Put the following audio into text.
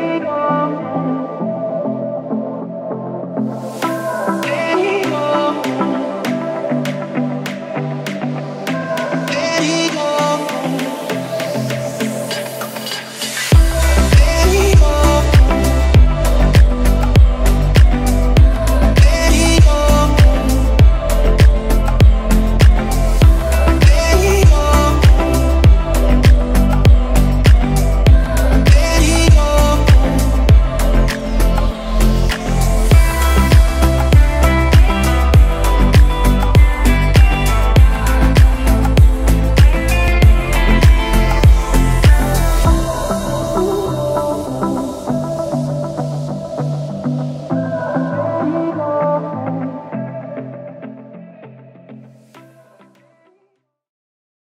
freedom.